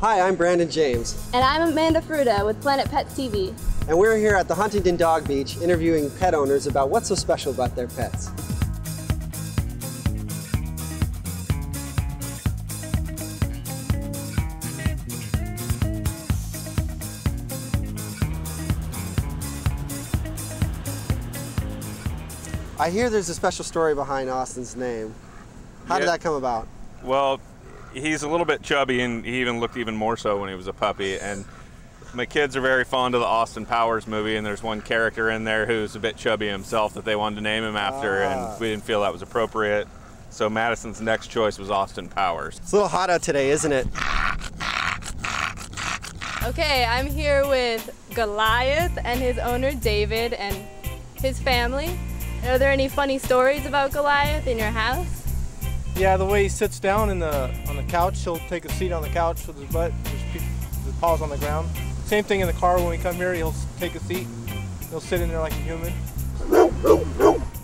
Hi, I'm Brandon James, And I'm Amanda Fruta with Planet Pets TV. and we're here at the Huntington Dog Beach interviewing pet owners about what's so special about their pets. I hear there's a special story behind Austin's name. How did that come about? Well, he's a little bit chubby, and he even looked even more so when he was a puppy. And my kids are very fond of the Austin Powers movie, and there's one character in there who's a bit chubby himself that they wanted to name him after, Ah. and we didn't feel that was appropriate. So Madison's next choice was Austin Powers. It's a little hot out today, isn't it? Okay, I'm here with Goliath and his owner David and his family. Are there any funny stories about Goliath in your house? Yeah, the way he sits down in the on the couch, he'll take a seat on the couch with his butt, his, his paws on the ground. Same thing in the car when we come here, he'll take a seat. He'll sit in there like a human.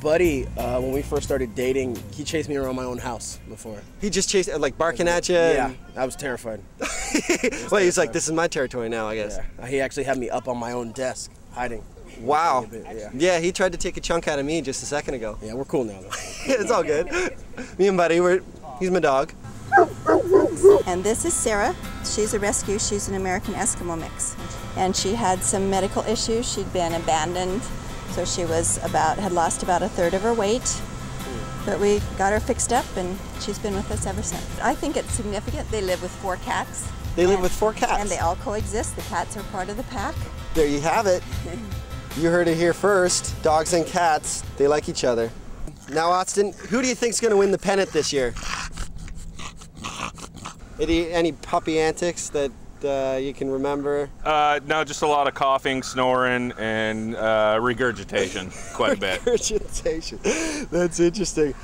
Buddy, uh, when we first started dating, he chased me around my own house before. He just chased, like barking at you. Yeah, and- I was terrified. well, he's like, this is my territory now, I guess. Yeah, he actually had me up on my own desk, hiding. Wow. A bit, yeah. Yeah, he tried to take a chunk out of me just a second ago. Yeah, we're cool now it's all good. Me and Buddy, we're, he's my dog. And this is Sarah. She's a rescue. She's an American Eskimo mix. And she had some medical issues. She'd been abandoned, so she was about had lost about a third of her weight. But we got her fixed up, and she's been with us ever since. I think it's significant. They live with four cats. They live and- with four cats. And they all coexist. The cats are part of the pack. There you have it. You heard it here first. Dogs and cats, they like each other. Now, Austin, who do you think's going to win the pennant this year? Any, any puppy antics that uh, you can remember? Uh, no, just a lot of coughing, snoring, and uh, regurgitation, quite a bit. Regurgitation. That's interesting.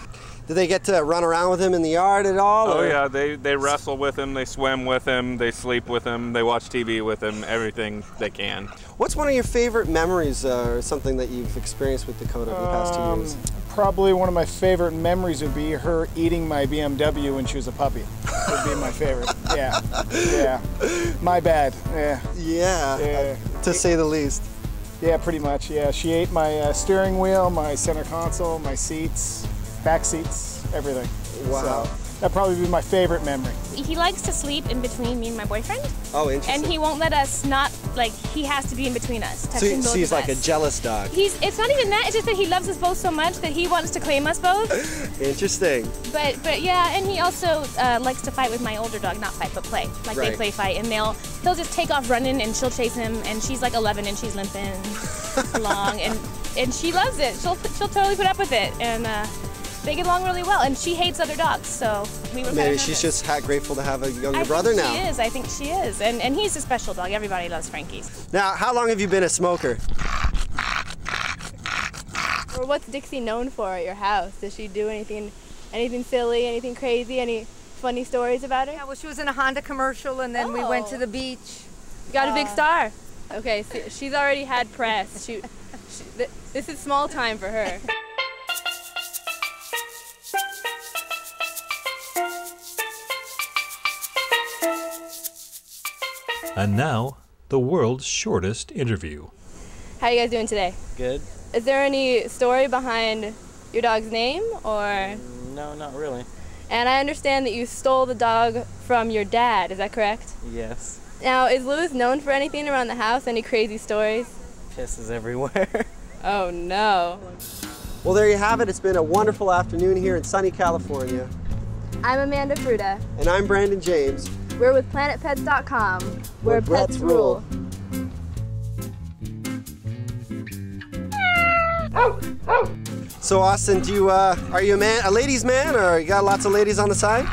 Do they get to run around with him in the yard at all? Oh or- yeah, they they wrestle with him, they swim with him, they sleep with him, they watch TV with him, everything they can. What's one of your favorite memories uh, or something that you've experienced with Dakota over the past two Um, years? Probably one of my favorite memories would be her eating my BMW when she was a puppy. Would be my favorite. Yeah, yeah. My bad. Yeah, Yeah, yeah. to say the least. Yeah, pretty much. Yeah, she ate my uh, steering wheel, my center console, my seats, back seats, everything. Wow. So that'd probably be my favorite memory. He likes to sleep in between me and my boyfriend, Oh, interesting. and he won't let us not like he has to be in between us. so, touching so both he's of like a jealous dog. He's. It's not even that. It's just that he loves us both so much that he wants to claim us both. Interesting. But but yeah, and he also uh, likes to fight with my older dog. Not fight, but play. Like Right. they play fight, and they'll he'll just take off running, and she'll chase him. And she's like 11, and she's limping along, and and she loves it. She'll she'll totally put up with it, and. Uh, they get along really well, and she hates other dogs, so we were Maybe she's just ha- grateful to have a younger I brother think now. She is. I think she is, and and he's a special dog. Everybody loves Frankie's. Now, how long have you been a smoker? Or what's Dixie known for at your house? Does she do anything, anything silly, anything crazy, any funny stories about her? Yeah, well, she was in a Honda commercial, and then we went to Oh. the beach. You got a big Uh, star. Okay, so she's already had press. She, she, th- this is small time for her. And now, the world's shortest interview. How you guys doing today? Good? Is there any story behind your dog's name, or? No, not really. And I understand that you stole the dog from your dad. Is that correct? Yes. Now, is Lewis known for anything around the house? Any crazy stories? Pisses everywhere. Oh no. Well, there you have it. It's been a wonderful afternoon here in sunny California. I'm Amanda Fruta. And I'm Brandon James. We're with PlanetPets.com, where, Where pets, pets rule. So, Austin, do you uh, are you a man, a ladies' man, or you got lots of ladies on the side?